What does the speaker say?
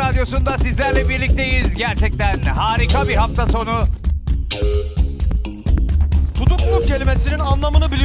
Radyosu'nda sizlerle birlikteyiz. Gerçekten harika bir hafta sonu. Tutukluk kelimesinin anlamını biliyor?